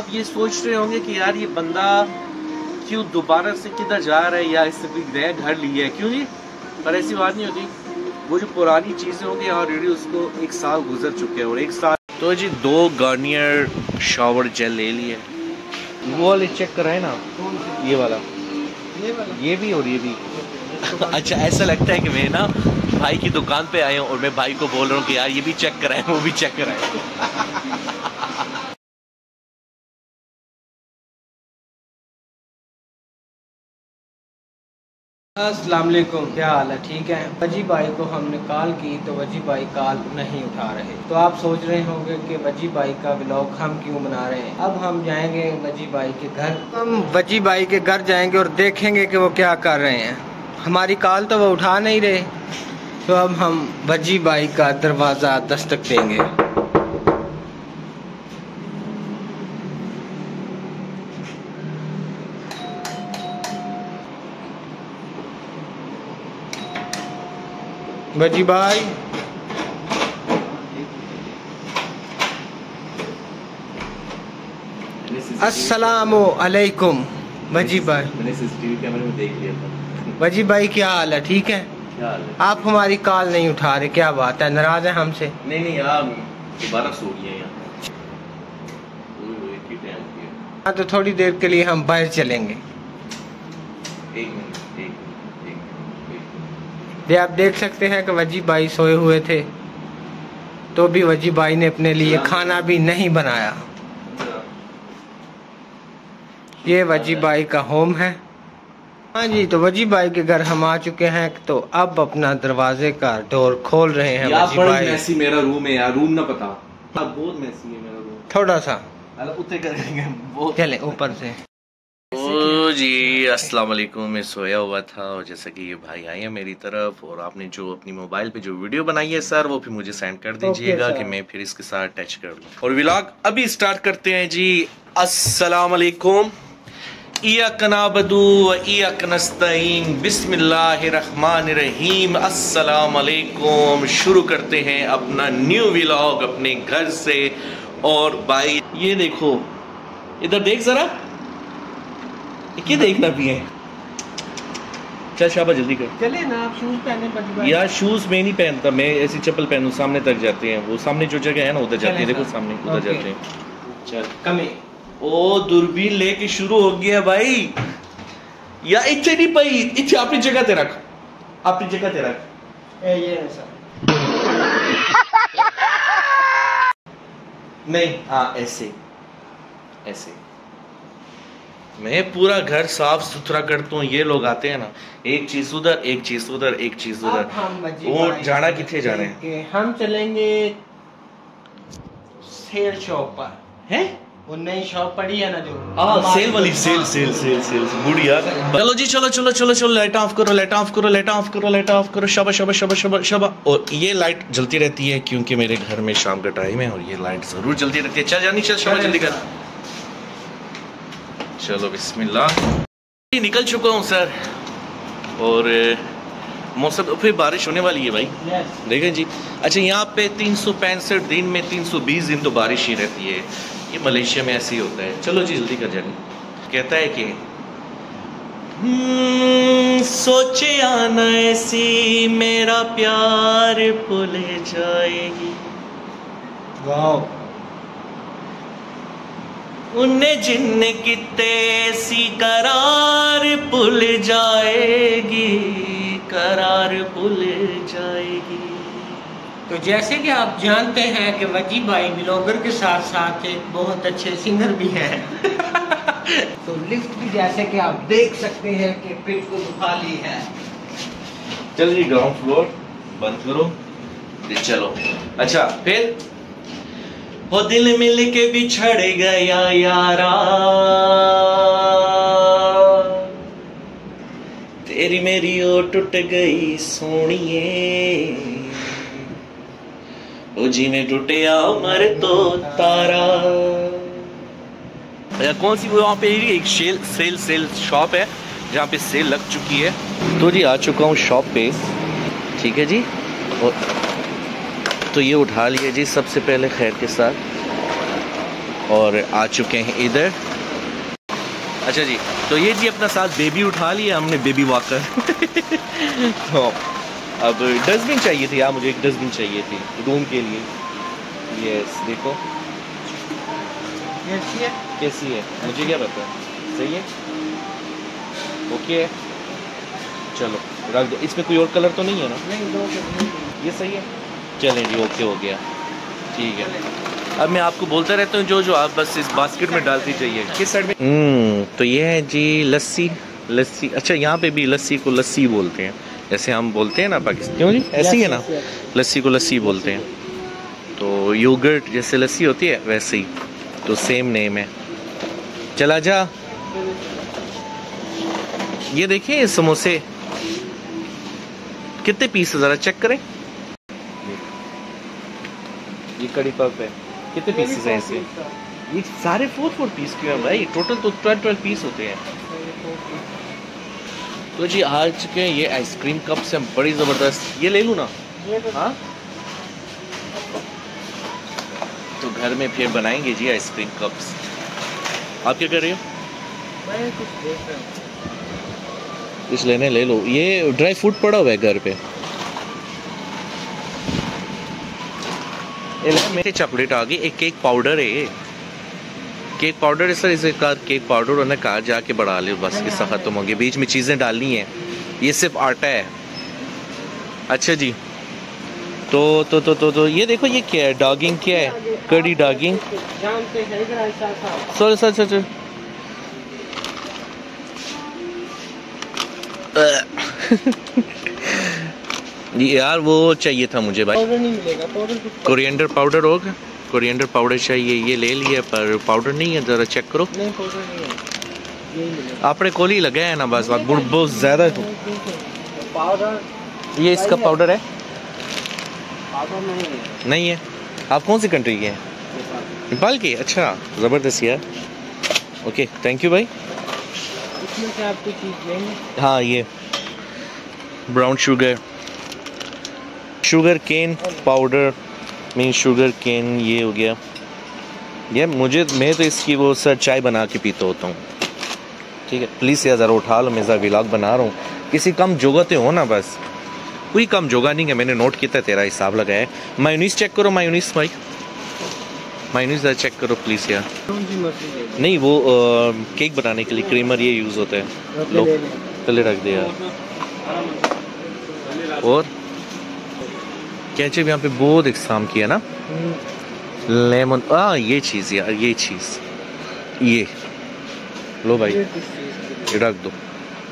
آپ یہ سوچ رہے ہوں گے کہ یار یہ بندہ کیوں دوبارہ سے کدھر جا رہا ہے یا اس سے کوئی نیا گھر لیا ہے؟ کیوں جی پر ایسی بات نہیں ہوتی۔ وہ جو پرانی چیزیں ہوں گی ہاں، آلریڈی اس کو ایک سال گزر چکے ہیں اور ایک سال تو جی دو گارنیئر شاور جیل لے لیے۔ وہ والے چیک کرائے نا؟ یہ والا۔ یہ بھی اور یہ بھی۔ اچھا ایسا لگتا ہے کہ میں نا بھائی کی دکان پہ آیا ہوں اور میں بھائی کو بول رہا ہوں کہ یار یہ بھی چیک کرائیں وہ بھی چیک کرائیں السلام علیکم، کیا حال ہے؟ ٹھیک ہے وجی بھائی کو ہم نے کال کی تو وجی بھائی کال نہیں اٹھا رہے۔ تو آپ سوچ رہے ہوں گے کہ وجی بھائی کا ولاگ ہم کیوں بنا رہے ہیں؟ اب ہم جائیں گے وجی بھائی کے گھر۔ ہم وجی بھائی کے گھر جائیں گے اور دیکھیں گے کہ وہ کیا کر رہے ہیں۔ ہماری کال تو وہ اٹھا نہیں رہے۔ تو اب ہم وجی بھائی کا دروازہ دستک دیں گے۔ وجی بھائی السلام علیکم وجی بھائی وجی بھائی کیا حال ہے ٹھیک ہے ہے آپ ہماری کال نہیں اٹھا رہے کیا بات ہے ناراض ہیں ہم سے نہیں نہیں آپ دوبارہ سو گیا ہاں تو تھوڑی دیر کے لیے ہم باہر چلیں گے ایک منٹ ایک منٹ ایک منٹ یہ آپ دیکھ سکتے ہیں کہ وجی بھائی سوئے ہوئے تھے تو بھی وجی بھائی نے اپنے لیے کھانا بھی نہیں بنایا۔ یہ وجی بھائی کا ہوم ہے۔ ہاں جی تو وجی بھائی کے گھر ہم آ چکے ہیں تو اب اپنا دروازے کا ڈور کھول رہے ہیں وجی بڑا بھائی میسی میرا روم ہے یار روم نہ پتا۔ بہت میسی ہے میرا روم۔ تھوڑا سا۔ چلے اوپر سے۔ جی السلام علیکم میں سویا ہوا تھا اور جیسا کہ یہ بھائی آئے ہیں میری طرف اور آپ نے جو اپنی موبائل پہ جو ویڈیو بنائی ہے سر وہ پھر مجھے سینڈ کر دیجیے گا کہ. میں پھر اس کے ساتھ ٹچ کر لوں اور ولاگ ابھی سٹارٹ کرتے ہیں۔ جی السلام علیکم۔ و نستعین۔ بسم اللہ الرحمن الرحیم۔ السلام علیکم۔ شروع کرتے ہیں اپنا نیو ولاگ اپنے گھر سے۔ اور بھائی یہ دیکھو ادھر دیکھ ذرا۔ یہ کیا دیکھنا بھی ہے چل شابہ جلدی کر۔ چلے نا آپ شوز پہنے یار شوز میں نہیں پہنتا میں ایسی چپل پہنوں سامنے تک جاتے ہیں۔ وہ سامنے جو جگہ ہے نا ادھر جاتے ہیں دیکھو. سامنے ادھر. جاتے ہیں۔ چل۔ کمی او دوربین لے کے شروع ہو گیا بھائی۔ یا اتنے نہیں پئی اتنے اپنی جگہ تے رکھ۔ اپنی جگہ تے رکھ۔ اے یہ ہے سر۔ نہیں ہاں ایسے۔ ایسے۔ میں پورا گھر صاف ستھرا کرتا ہوں یہ لوگ آتے ہیں نا ایک چیز ادھر ایک چیز ادھر ایک چیز ادھر۔ وہ جانا کتنے جانا ہے ہم چلیں گے سیل شاپ پر۔ ہیں؟ وہ نئی شاپ پڑی ہے نا جو۔ ہماری- سیل والی سیل۔ سیل سیل سیل بڑھیا۔ چلو جی چلو چلو چلو چلو لائٹ آف کرو لائٹ آف کرو لائٹ آف کرو لائٹ آف کرو شبہ شبہ شبہ شبہ شبہ۔ اور یہ لائٹ جلتی رہتی ہے کیونکہ میرے گھر میں شام کا ٹائم ہے اور یہ لائٹ ضرور جلتی رہتی ہے۔ چل جانی چل شبہ جلدی کر۔ چلو، بسم اللہ۔ جی، نکل چکا ہوں، سر۔ اور موسم پھر بارش ہونے والی ہے بھائی۔ دیکھیں جی۔ اچھا یہاں پہ تین سو پینسٹھ دن میں تین سو بیس دن تو بارش ہی رہتی ہے۔ یہ ملیشیا میں ایسے ہی ہوتا ہے۔ چلو جی جلدی کر جانی کہتا ہے کہ سوچے آنا ایسی، میرا پیار بھول جائے گی۔ واو انہیں جن کتے سی قرار بھول جائے گی قرار بھول جائے گی تو جیسے کہ آپ جانتے ہیں کہ وجی بھائی بلوگر کے ساتھ ساتھ ایک بہت اچھے سنگر بھی ہیں۔ تو لفٹ بھی جیسے کہ آپ دیکھ سکتے ہیں کہ بالکل خالی ہے۔ چل جی گراؤنڈ فلور بند کرو۔ پھر چلو۔ اچھا پھر؟ وہ دل مل کے بچھڑ گیا یارا۔ تیری میری او ٹوٹ گئی سونیے۔ او جی میں ٹوٹیا مر تو تارا۔ کون سی وہاں پہ ایک سیل سیل سیل شاپ ہے جہاں پہ سیل لگ چکی ہے؟ تو جی آ چکا ہوں شاپ پہ۔ ٹھیک ہے جی۔ تو یہ اٹھا لیا جی سب سے پہلے خیر کے ساتھ۔ اور آ چکے ہیں ادھر۔ اچھا جی تو یہ جی اپنا ساتھ بیبی اٹھا لیا ہم نے بیبی واکر تو اب ڈسٹ بن چاہیے تھی۔ یار مجھے ایک ڈسٹ بن چاہیے تھی روم کے لیے۔ یس دیکھو۔ کیسی ہے؟ مجھے کیا پتا؟ صحیح ہے؟ اوکے چلو رکھ دو۔ اس میں کوئی اور کلر تو نہیں ہے نا؟ یہ صحیح ہے؟ چلیں جی اوکے ہو گیا۔ ٹھیک ہے۔ اب میں آپ کو بولتا رہتا ہوں جو جو آپ بس اس باسکٹ میں ڈالتی چاہیے کس سائڈ میں؟ تو یہ ہے جی لسی لسی۔ اچھا یہاں پہ بھی لسی کو لسی بولتے ہیں۔ جیسے ہم بولتے ہیں نا پاکستان۔ کیوں جی؟ ایسی ہے نا؟ لسی کو لسی بولتے ہیں۔ تو یوگرٹ جیسے لسی ہوتی ہے ویسے ہی۔ تو سیم نیم ہے۔ چلا جا۔ یہ دیکھیں یہ سموسے۔ کتنے پیس ذرا چیک کریں۔ یہ کڑی پپ ہے۔ کتنے پیسز ہیں اسے یہ سارے فور فور پیس کیوں ہیں بھائی؟ ٹوٹل تو ٹویلو ٹویلو پیس ہوتے ہیں۔ تو جی آ چکے ہیں یہ آئس کریم کپس ہیں بڑی زبردست۔ یہ لے لوں نا۔ ہاں؟ تو گھر میں پھر بنائیں گے جی آئس کریم کپس آپ کیا کر رہے ہو؟ اس لینے لے لو۔ یہ ڈرائی فروٹ پڑا ہوا ہے گھر پہ۔ میرے چاکلیٹ آ گئی ایک کیک پاؤڈر ہے یہ کیک پاؤڈر ہے سر اسے کہا کیک پاؤڈر انہوں نے کہا جا کے بڑھا لے بس اس سے ختم ہو گیا بیچ میں چیزیں ڈالنی ہیں یہ صرف آٹا ہے اچھا جی تو تو تو تو یہ دیکھو یہ کیا ہے ڈاگنگ کیا ہے کڑی ڈاگنگ سر سر سر سر یار وہ چاہیے تھا مجھے بھائی۔ کورینڈر پاؤڈر ہوگا کورینڈر پاؤڈر چاہیے یہ لے لیا پر پاؤڈر نہیں ہے ذرا چیک کرو۔ آپ نے کولی لگا ہے نا بس بات بہت زیادہ یہ اس کا پاؤڈر ہے؟ نہیں ہے۔ آپ کون سی کنٹری کے ہیں؟ نیپال کی اچھا زبردست یار۔ اوکے تھینک یو بھائی۔ ہاں یہ brown sugar sugar cane powder مین شوگر کین یہ ہو گیا۔ یہ مجھے، میں تو اس کی وہ سر چائے بنا کے پیتا ہوتا ہوں۔ ٹھیک ہے، پلیز یہ ذرا اٹھا لو، میں ذرا ولاگ بنا رہا ہوں۔ کسی کم جوگتے ہو نا بس۔ کوئی کم جوگا نہیں ہے، میں نے نوٹ کیا تھا تیرا حساب لگایا ہے۔ مایونیس چیک کرو مایونیس بھائی مایونیس ذرا چیک کرو پلیز یار۔ نہیں، وہ کیک بنانے کے لیے کریمر یہ یوز ہوتا ہے۔ لو پہلے رکھ دے یار اور؟ کیچپ یہاں پہ بہت اقسام کی ہے نا۔ لیمن آ یہ چیز یار یہ چیز۔ یہ۔ لو بھائی رکھ دو۔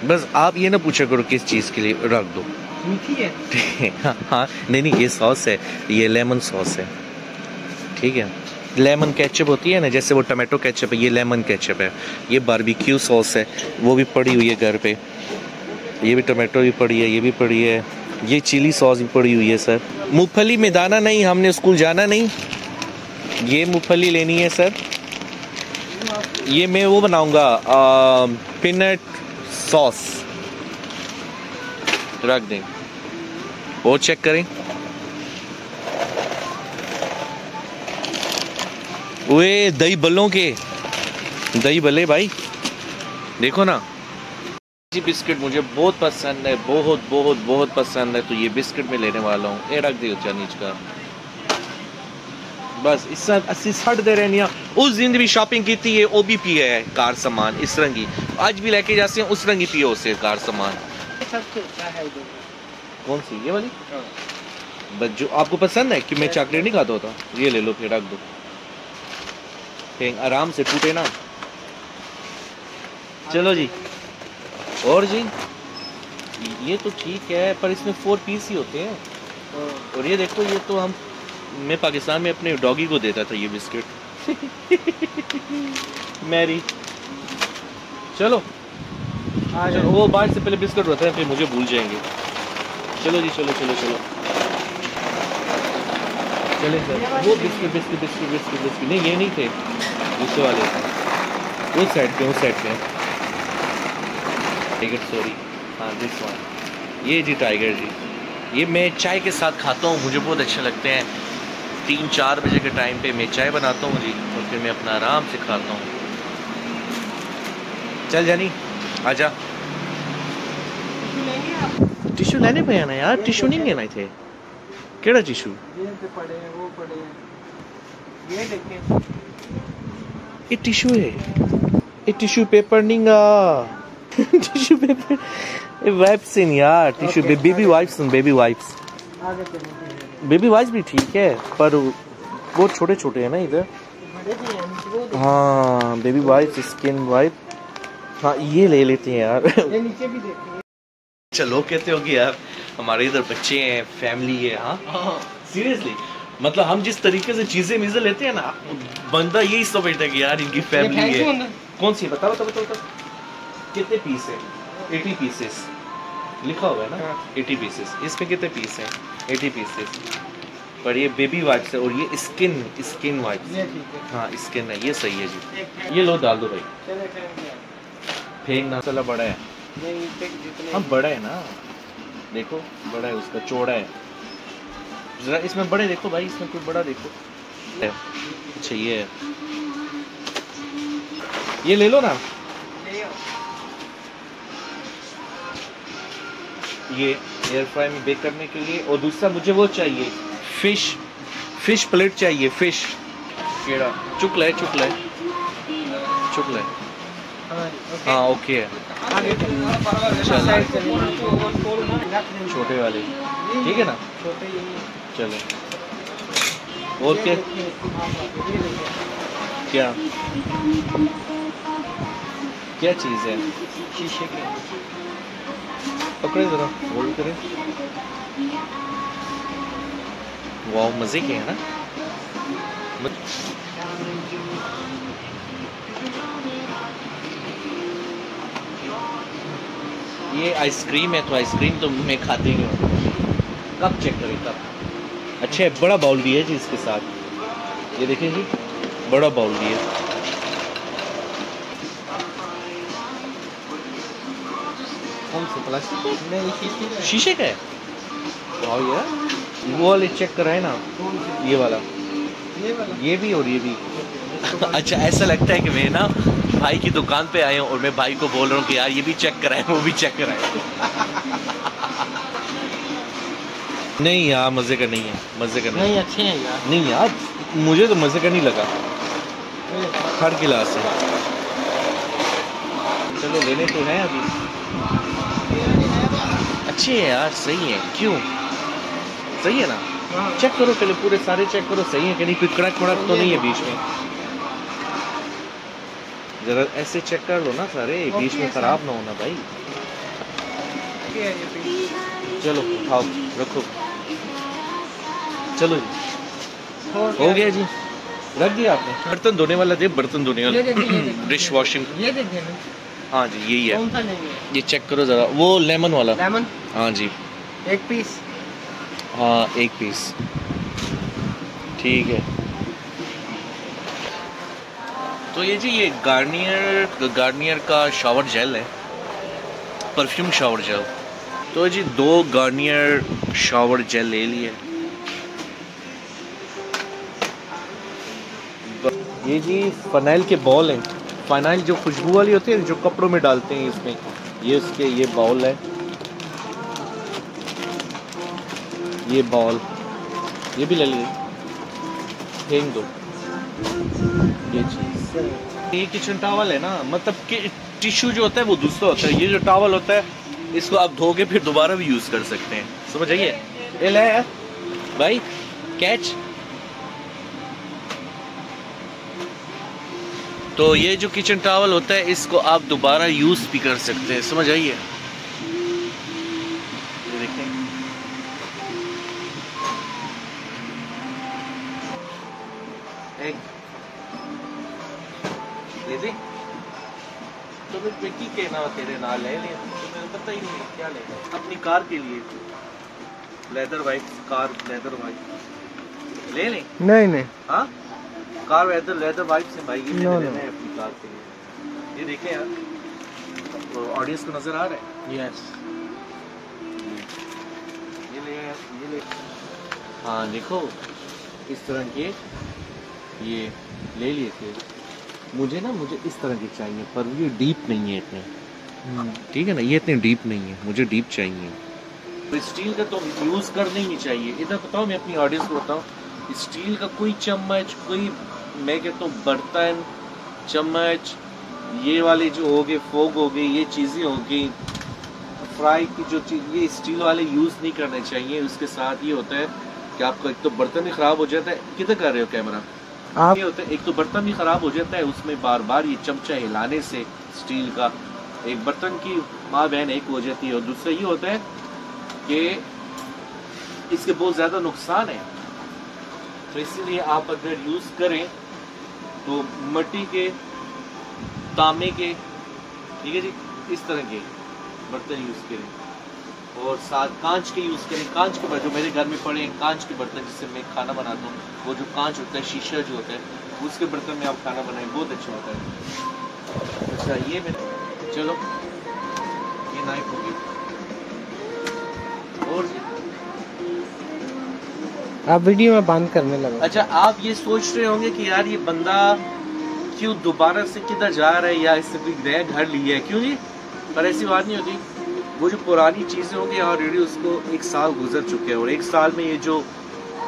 بس آپ یہ نہ پوچھا کرو کس چیز کے لیے رکھ دو۔ ہاں نہیں نہیں یہ سوس ہے۔ یہ لیمن سوس ہے۔ ٹھیک ہے۔ لیمن کیچپ ہوتی ہے نا جیسے وہ ٹمیٹو کیچپ ہے یہ لیمن کیچپ ہے۔ یہ باربیکیو سوس ہے۔ وہ بھی پڑی ہوئی ہے گھر پہ۔ یہ بھی ٹمیٹو بھی پڑی ہے یہ بھی پڑی ہے۔ یہ چلی سوس بھی پڑی ہوئی ہے، سر۔ مونگ پھلی میں دانا نہیں، ہم نے اسکول جانا نہیں۔ یہ مونگ پھلی لینی ہے، سر۔ یہ میں وہ بناؤں گا پینٹ سوس۔ رکھ دیں۔ اور چیک کریں۔ اوے دہی بلوں کے۔ دہی بلے، بھائی۔ دیکھو نا۔ جی بسکٹ مجھے بہت پسند ہے بہت بہت بہت پسند ہے تو یہ بسکٹ میں لینے والا ہوں۔ اے رکھ دے چانیچ کا۔ بس اس سے اسی سٹ دے رہنی اس دن بھی شاپنگ کی تھی یہ او بی پی ہے کار سامان اس رنگی۔ آج بھی لے کے جاتے ہیں اس رنگی پی اسے کار سامان۔ کون سی؟ یہ والی؟ بس جو آپ کو پسند ہے کہ میں چاکلیٹ نہیں کھاتا ہوتا یہ لے لو پھر رکھ دو۔ آرام سے ٹوٹے نا۔ چلو جی۔ اور جی یہ تو ٹھیک ہے پر اس میں فور پیس ہی ہوتے ہیں۔ اور یہ دیکھو یہ تو ہم میں پاکستان میں اپنے ڈاگی کو دیتا تھا یہ بسکٹ میری چلو۔ وہ باہر سے پہلے بسکٹ ہوتا ہے پھر مجھے بھول جائیں گے۔ چلو جی چلو چلو چلو۔ چلے سر وہ biscuit biscuit biscuit biscuit biscuit نہیں یہ نہیں تھے۔ دوسرے والے۔ اس سائڈ پہ اس سائڈ پہ۔ ٹائگر سوری ہاں دس ون یہ جی ٹائگر جی۔ یہ میں چائے کے ساتھ کھاتا ہوں، مجھے بہت اچھے لگتے ہیں۔ تین چار بجے کے ٹائم پہ میں چائے بناتا ہوں جی اور پھر میں اپنا آرام سے کھاتا ہوں۔ چل جانی، آ جا۔ ٹیشو لینے پہ آنا یار ٹیشو نہیں لینا تھے کیڑا ٹیشو یہ پہ یہ ٹیشو ہے۔ یہ ٹیشو پیپر نہیں گا ٹیشو پیپر یہ وائپس ہیں یار tissue. Baby wipes baby wipes baby wipes بھی ٹھیک ہے پر بہت چھوٹے چھوٹے ہیں نا ادھر وہ۔ ہاں بیبی وائپس اسکن وائپ ہاں یہ لے لیتے ہیں یار چلو کہتے ہو یار ہمارے ادھر بچے ہیں فیملی ہے ہاں سیریسلی مطلب ہم جس طریقے سے چیزیں میزیں لیتے ہیں نا بندہ یہی سمجھتا ہے کہ یار ان کی فیملی ہے کون سی بتا بتا بتا بتا کتنے پیس ہے ایٹی پیسز لکھا ہوا ہے نا؟ ہاں۔ ایٹی پیسز اس میں کتنے پیس ہیں؟ ایٹی پیسز پر یہ بیبی وائپس ہے اور یہ اسکن اسکن ہے. ہاں اسکن ہے. یہ صحیح ہے جی. یہ لو ڈال دو بھائی۔ پھینکنا چلا بڑا ہے. ہاں بڑا ہے نا. دیکھو بڑا ہے اس کا چوڑا ہے. ذرا اس میں بڑے دیکھو بھائی اس میں کوئی بڑا دیکھو. اچھا یہ ہے. یہ لے لو نا. یہ ایئر فرائی میں بیک کرنے کے لیے اور دوسرا مجھے وہ چاہیے فش فش پلیٹ چاہیے فش کیڑا، چکلا ہے چکلا ہے۔ چکلا ہے۔ ہاں اوکے۔ ہے۔ چھوٹے والے۔ ٹھیک ہے نا؟ چلو۔ اور کیا؟ کیا؟ کیا چیز ہے؟ شیشے کے۔ پکڑے ذرا ہولڈ کرے واو مزے کے ہیں نا یہ آئس کریم ہے تو آئس کریم تو میں کھاتے ہی ہوں کب چیک کریں کب اچھا بڑا باؤل بھی ہے جی اس کے ساتھ یہ دیکھیں جی بڑا باؤل بھی ہے کون سے پلاسٹک نہیں شیشے کا ہے۔ واو یار وہ والے چیک کرائے نا؟ یہ والا یہ بھی اور یہ بھی اچھا ایسا لگتا ہے کہ میں نا بھائی کی دکان پہ آیا ہوں اور میں بھائی کو بول رہا ہوں کہ یار یہ بھی چیک کرائے وہ بھی چیک کرائے نہیں یار مزے کا نہیں ہے مزے کا نہیں نہیں اچھے ہیں یار نہیں یار مجھے تو مزے کا نہیں لگا تھرڈ کلاس ہے چلو لینے تو ہیں ابھی۔ اچھے ہیں یار صحیح ہے کیوں؟ صحیح ہے نا؟ ہاں۔ چیک کرو پہلے پورے سارے چیک کرو صحیح ہے کہ نہیں کوئی کڑک کڑک تو نہیں ہے بیچ میں۔ ذرا ایسے چیک کر لو نا سارے بیچ میں خراب نہ ہونا بھائی۔ ہے۔ چلو اٹھاؤ رکھو۔ چلو جی۔ ہو گیا جی۔ رکھ دیا آپ نے۔ برتن دھونے والا دے برتن دھونے والا۔ Dish washing. ہاں جی یہی ہے۔ یہ چیک کرو ذرا وہ لیمن والا۔ لیمن؟ ہاں جی۔ ایک پیس۔ ہاں ایک پیس۔ ٹھیک ہے۔ تو یہ جی یہ گارنیئر گارنیئر کا شاور جیل ہے۔ Perfume shower gel. تو جی دو گارنیئر شاور جیل لے لیے۔ یہ جی فنائل کے بال ہیں۔ فنائل جو خوشبو والی ہوتی ہے، جو کپڑوں میں ڈالتے ہیں اس میں، یہ اس کے، یہ باؤل ہے۔ یہ بال یہ بھی لے لیے پھینک دو۔ یہ چیز۔ یہ کچن ٹاول ہے نا مطلب کہ ٹیشو جو ہوتا ہے وہ دوسرا ہوتا ہے۔ یہ جو ٹاول ہوتا ہے، اس کو آپ دھو کے پھر دوبارہ بھی یوز کر سکتے ہیں۔ سمجھ آئیے بھائی، کیچ۔ تو یہ جو کچن ٹاول ہوتا ہے اس کو آپ دوبارہ یوز بھی کر سکتے ہیں سمجھ آئیے تو تیرے نال لے لیں پتہ ہی نہیں کیا لے اپنی کار کے لیے۔ Leather wipe car leather wipe لے لیں؟ نہیں نہیں۔ ہاں؟ کار لیدر لیدر وائپ سے بھائی یہ no. ہیں اپنی کار کے لیے۔ یہ دیکھیں یار آڈینس کو نظر آ رہا ہے؟ یس یہ لے یہ لے۔ ہاں دیکھو اس طرح کے یہ لے لیے تھے۔ مجھے نا مجھے اس طرح کے چاہیے پر یہ ڈیپ نہیں ہے اتنے۔ ٹھیک ہے نا یہ اتنے ڈیپ نہیں ہے مجھے ڈیپ چاہیے۔ اسٹیل کا تو یوز کرنا ہی چاہیے۔ ادھر بتاؤ میں اپنی آڈینس کو بتاؤں۔ اسٹیل کا کوئی چمچ کوئی میں کہتا ہوں برتن چمچ یہ والے جو ہو گئے فوگ ہو گئے یہ چیزیں ہو گئی فرائی کی جو چیز یہ اسٹیل والے یوز نہیں کرنے چاہیے۔ اس کے ساتھ یہ ہوتا ہے کہ آپ کا ایک تو برتن بھی خراب ہو جاتا ہے۔ کدھر کر رہے ہو کیمرہ؟ یہ ہوتا ہے ایک تو برتن بھی خراب ہو جاتا ہے اس میں بار بار یہ چمچہ ہلانے سے اسٹیل کا ایک برتن کی ماں بہن ایک ہو جاتی ہے۔ اور دوسرا یہ ہوتا ہے کہ اس کے بہت زیادہ نقصان ہے۔ تو اسی لیے آپ اگر یوز کریں تو مٹی کے تانبے کے، ٹھیک ہے جی؟ اس طرح کے برتن یوز کریں۔ اور ساتھ کانچ کے یوز کریں۔ کانچ کے برتن جو میرے گھر میں پڑے ہیں، کانچ کے برتن جس سے میں کھانا بناتا ہوں، وہ جو کانچ ہوتا ہے، شیشہ جو ہوتا ہے، اس کے برتن میں آپ کھانا بنائیں، بہت اچھا ہوتا ہے۔ اچھا یہ میں چلو، یہ نائف ہوگی اور آپ ویڈیو میں بند کرنے لگا۔ اچھا آپ یہ سوچ رہے ہوں گے کہ یار یہ بندہ کیوں دوبارہ سے کدھر جا رہا ہے یا اس سے کوئی نیا گھر لیا ہے؟ کیوں جی؟ پر ایسی بات نہیں ہوتی۔ وہ جو پرانی چیزیں ہوں گی آلریڈی اس کو ایک سال گزر چکے ہیں اور ایک سال میں یہ جو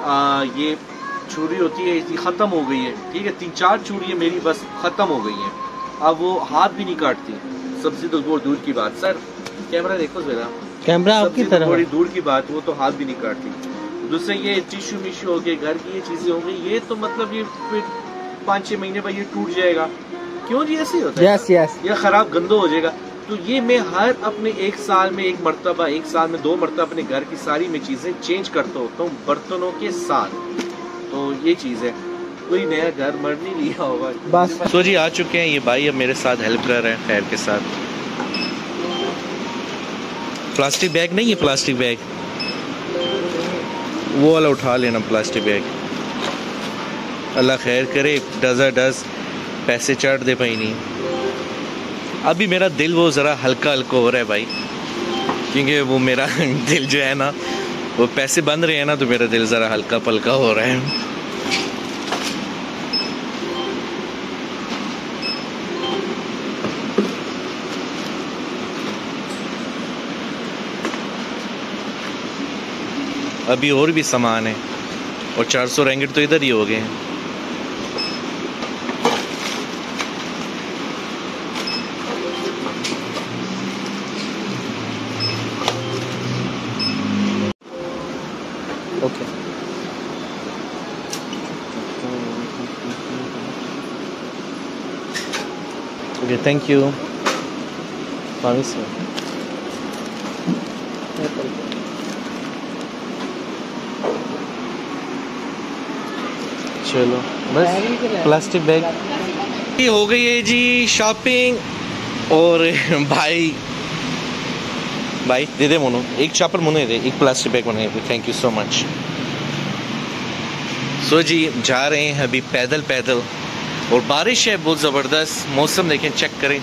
آ, یہ چوری ہوتی ہے یہ ختم ہو گئی ہے۔ ٹھیک ہے تین چار چوڑیاں میری بس ختم ہو گئی ہیں۔ اب وہ ہاتھ بھی نہیں کاٹتی۔ سب سے تو بہت دور کی بات۔ سر کیمرہ دیکھو ذرا۔ کیمرہ آپ کی طرف بڑی دور کی بات وہ تو ہاتھ بھی نہیں کاٹتی۔ دوسرے یہ ٹیشو میشو ہو گئے گھر کی یہ چیزیں ہو گئی یہ تو مطلب یہ پھر پانچ چھ مہینے بعد یہ ٹوٹ جائے گا۔ کیوں جی ایسے ہی ہوتا ہے؟ یس یس یہ خراب گندو ہو جائے گا۔ تو یہ میں ہر اپنے ایک سال میں ایک مرتبہ ایک سال میں دو مرتبہ اپنے گھر کی ساری میں چیزیں چینج کرتا ہوتا ہوں برتنوں کے ساتھ۔ تو یہ چیز ہے۔ کوئی نیا گھر مر نہیں لیا ہوگا۔ بس۔ سو جی آ چکے ہیں۔ یہ بھائی اب میرے ساتھ ہیلپ کر رہے ہیں خیر کے ساتھ۔ پلاسٹک بیگ نہیں ہے پلاسٹک بیگ وہ والا اٹھا لینا پلاسٹک بیگ۔ اللہ خیر کرے ڈزا ڈز، پیسے چڑھ دے پائی نہیں۔ ابھی میرا دل وہ ذرا ہلکا ہلکا ہو رہا ہے بھائی۔ کیونکہ وہ میرا دل جو ہے نا، وہ پیسے بند رہے ہیں نا، تو میرا دل ذرا ہلکا پلکا ہو رہا ہے۔ ابھی اور بھی سامان ہے اور چار سو رینگٹ تو ادھر ہی ہو گئے ہیں۔ اوکے تھینک یو پانچ چلو، بس پلاسٹک بیگ ہو گئی ہے جی شاپنگ اور بھائی بھائی دے دے مونو ایک چاپر مونو دے، ایک پلاسٹک بیگ بنے تھینک یو سو مچ سو جی جا رہے ہیں ابھی پیدل پیدل۔ اور بارش ہے، بہت زبردست۔ موسم دیکھیں چیک کریں۔